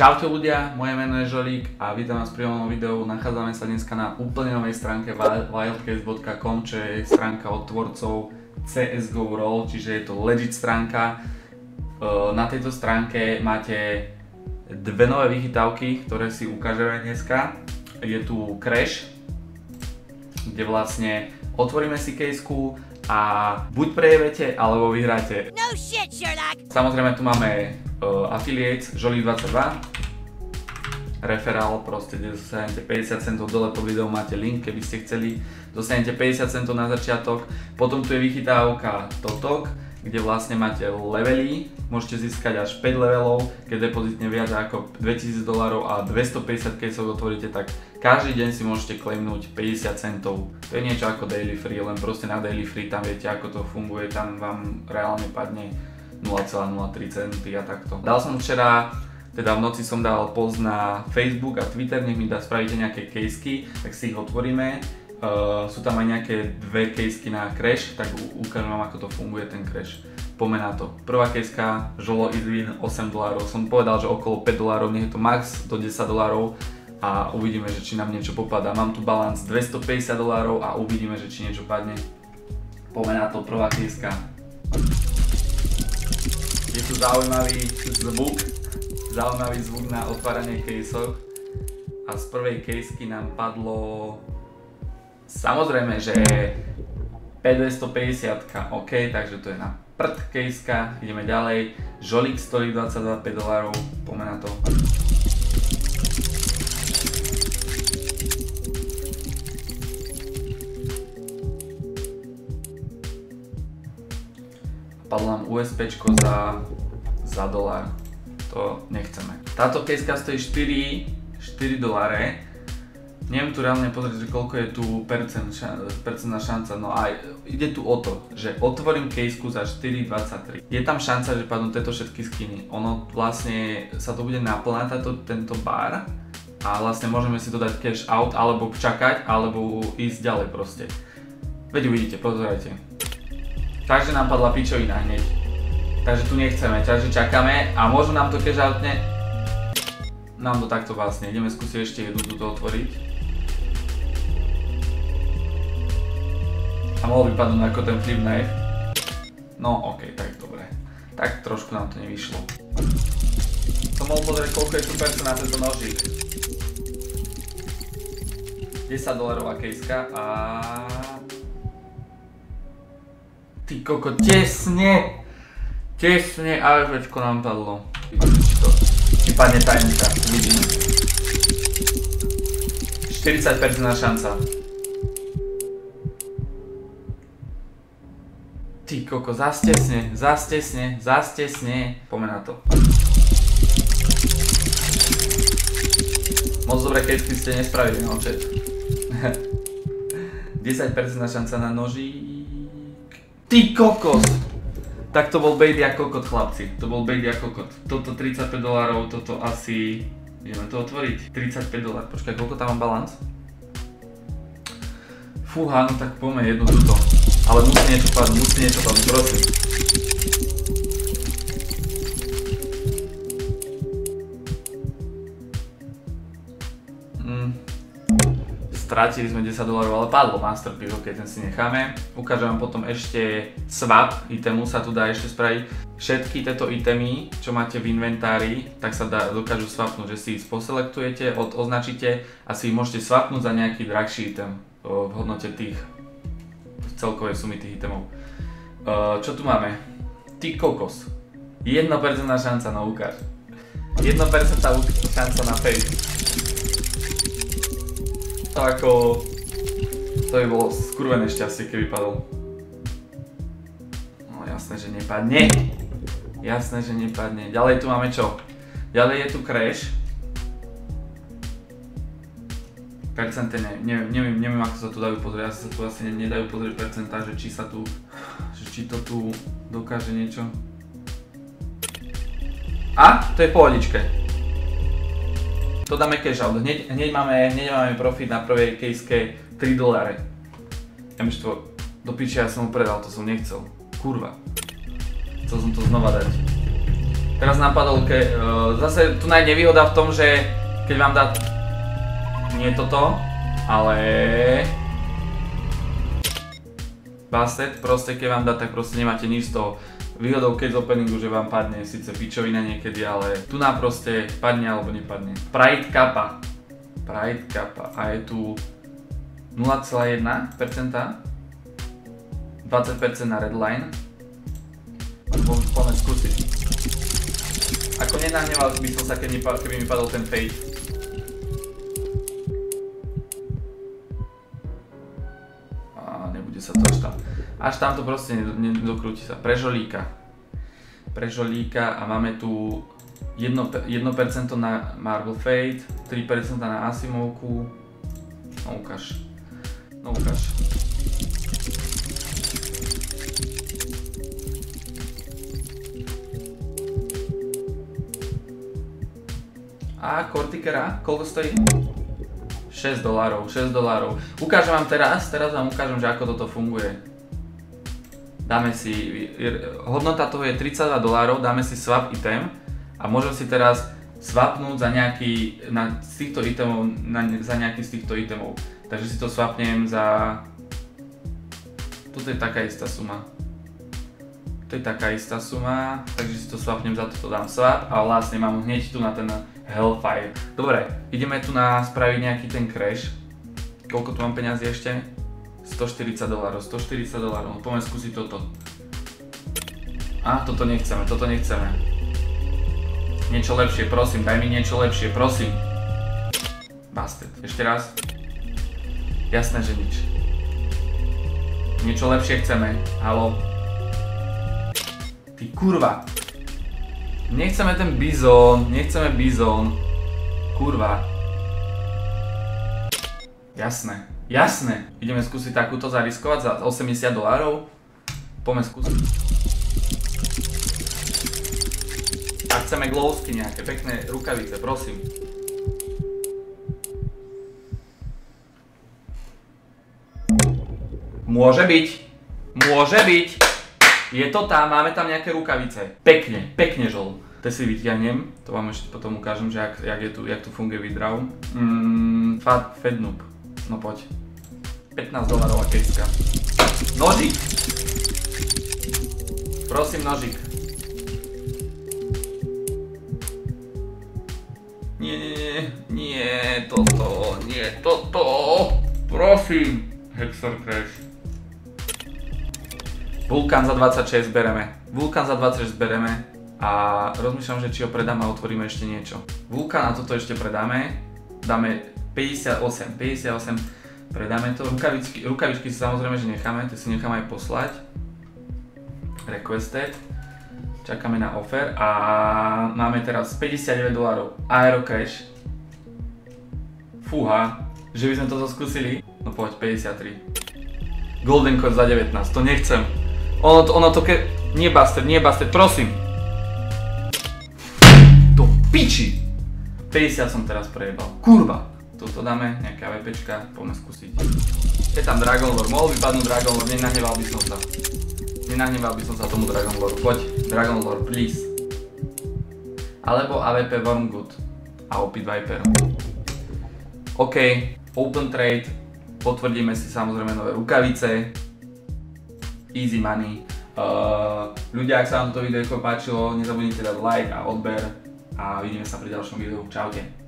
Čaute ľudia, moje meno je Žolík a vítam vás pri novom videu. Nachádzame sa dneska na úplne novej stránke wildcase.com, čo je stránka od tvorcov CSGO Roll, čiže je to legit stránka. E, na tejto stránke máte dve nové vychytávky, ktoré si ukážeme dneska. Je tu Crash, kde vlastne otvoríme si kejsku a buď prejebete, alebo vyhráte. No shit, Sherlock! Samozrejme tu máme uh, affiliates Jolie22, referál, proste, kde dostanete 50 centov dole pod videom, máte link, keby ste chceli, dostanete 50 centov na začiatok, potom tu je vychytávka Totok, kde vlastne máte levely, môžete získať až 5 levelov, keď depozitne viac ako 2000 dolarov a 250 caseov otvoríte, tak každý deň si môžete claimnúť 50 centov. To je niečo ako daily free, len proste na daily free tam viete ako to funguje, tam vám reálne padne 0,03 centy a takto. Dal som včera teda v noci som dal post na Facebook a Twitter, nech mi dá, spravíte nejaké casey, tak si ich otvoríme. Uh, sú tam aj nejaké dve casey na crash, tak ukážem vám ako to funguje ten crash. Pomená to. Prvá kejska, Žolo Idwin 8 dolárov. Som povedal, že okolo 5 dolárov, nech je to max do 10 dolárov a uvidíme, že či nám niečo popadá. Mám tu balans 250 dolárov a uvidíme, že či niečo padne. Pomená to prvá kejska. Je tu zaujímavý zvuk, zaujímavý zvuk na otváranie caseov a z prvej caseky nám padlo samozrejme, že 5250 OK, takže to je na prd caseka, ideme ďalej, žolík stojí 22 dolárov, poďme na to. Padlo nám USP za, za dolár to nechceme. Táto kejska stojí 4, 4 doláre. Neviem tu reálne pozrieť, že koľko je tu percent, percentná šanca, no a ide tu o to, že otvorím kejsku za 4,23. Je tam šanca, že padnú tieto všetky skiny. Ono vlastne sa to bude naplňať tento bar a vlastne môžeme si to dať cash out, alebo čakať, alebo ísť ďalej proste. Veď uvidíte, pozerajte. Takže nám padla pičovina hneď. Takže tu nechceme, takže čakáme a možno nám to cash outne. Nám to takto vlastne, ideme skúsiť ešte jednu túto otvoriť. A mohol by padnúť ako ten flip knife. No ok, tak dobre. Tak trošku nám to nevyšlo. Som mohol pozrieť koľko je tu na tento nožík. 10 dolarová kejska a... Ty koko, tesne! Tesne AFčko nám padlo. Či padne tajemka, vidím. 40% šanca. Ty koko, zastesne, zastesne, zastesne. Poďme na to. Moc dobre, keď ste nespravili očet. 10% šanca na nožík. Ty kokos! Tak to bol Baby a kokot chlapci, to bol Baby a kokot. Toto 35 dolárov, toto asi... Ideme to otvoriť. 35 dolár, počkaj, koľko tam mám balans? Fúha, no tak poďme jednu túto. Ale musí niečo padnúť, musí niečo padnúť, prosím. Strátili sme 10 dolarov, ale padlo Masterpiece, ok, ten si necháme. Ukážem vám potom ešte swap itemu, sa tu dá ešte spraviť. Všetky tieto itemy, čo máte v inventári, tak sa dá, dokážu swapnúť, že si ich poselektujete, od, označíte a si ich môžete swapnúť za nejaký drahší item v hodnote tých celkovej sumy tých itemov. Čo tu máme? Ty kokos. 1% šanca, no ukáž. 1% šanca na face to ako... To by bolo skurvené šťastie, keby padol. No jasné, že nepadne. Jasné, že nepadne. Ďalej tu máme čo? Ďalej je tu crash. Percente ne, ne, neviem, neviem ako sa tu dajú pozrieť, asi sa tu asi nedajú pozrieť percentá, že či sa tu, že či to tu dokáže niečo. A, to je pohodičke. To dáme cash out. Hneď, hneď, máme, hneď máme profit na prvej caseke 3 doláre. Ja mi to do piče, ja som ho predal, to som nechcel. Kurva. Chcel som to znova dať. Teraz nám padol, ke, uh, zase tu naj nevýhoda v tom, že keď vám dá... Nie toto, ale... Bastet, proste keď vám dá, tak proste nemáte nič z toho. Výhodou keď z openingu, že vám padne síce pičovina niekedy, ale tu nám proste padne alebo nepadne. Pride Kappa. Pride Kappa. A je tu 0,1%. 20% na redline. Poďme skúsiť. Ako nenahneval by som sa, keby mi padol ten fade. Až tam. Až tam to proste nedokrúti sa. Prežolíka. Prežolíka a máme tu 1%, 1% na Marble Fade, 3% na Asimovku. No ukáž. No ukáž. A Cortikera, koľko stojí? 6 dolárov, 6 dolárov. Ukážem vám teraz, teraz vám ukážem, že ako toto funguje. Dáme si, hodnota toho je 32 dolárov, dáme si swap item a môžem si teraz swapnúť za nejaký, na, z týchto itemov, na, za nejaký z týchto itemov. Takže si to swapnem za... Toto je taká istá suma. To je taká istá suma, takže si to swapnem za toto dám swap a vlastne mám hneď tu na ten Hellfire. Dobre, ideme tu na spraviť nejaký ten crash. Koľko tu mám peňazí ešte? 140 dolárov, 140 dolárov, no poďme skúsiť toto. A, toto nechceme, toto nechceme. Niečo lepšie, prosím, daj mi niečo lepšie, prosím. Bastet. Ešte raz. Jasné, že nič. Niečo lepšie chceme. Halo. Ty kurva. Nechceme ten bizón, nechceme bizón. Kurva. Jasné, jasné. Ideme skúsiť takúto zariskovať za 80 dolárov. Poďme skúsiť. A chceme glowsky nejaké, pekné rukavice, prosím. Môže byť. Môže byť. Je to tam, máme tam nejaké rukavice. Pekne, pekne žol. To si vytiahnem, to vám ešte potom ukážem, že jak, jak, je tu, jak tu funguje vidrav. Mm, fat, Fednoob. No poď. 15 dolarová kejska. Nožík! Prosím, nožík. Nie, nie, nie, nie, toto, nie, toto. Prosím. Hexor Crash. Vulkan za 26 bereme. Vulkan za 26 bereme a rozmýšľam, že či ho predáme a otvoríme ešte niečo. Vulkan a toto ešte predáme. Dáme 58, 58 predáme to. Rukavičky, rukavičky si samozrejme, že necháme, tie si necháme aj poslať. Requested. Čakáme na offer a máme teraz 59 dolárov. Aerocash. Fúha, že by sme toto skúsili. No poď, 53. Golden Coin za 19, to nechcem. Ono to, ono to ke... Nie Buster, nie Buster, prosím. Do piči. 50 som teraz prejebal. Kurva. Toto dáme, nejaké AVPčka, poďme skúsiť. Je tam Dragon Lore, mohol vypadnúť Dragon Lore, nenahneval by som sa. Nenahneval by som sa tomu Dragon Lore. Poď, Dragon Lore, please. Alebo AVP Wormgood a Opit Viper. OK, Open Trade, potvrdíme si samozrejme nové rukavice easy money. Uh, ľudia, ak sa vám toto video páčilo, nezabudnite dať like a odber a vidíme sa pri ďalšom videu. Čaute.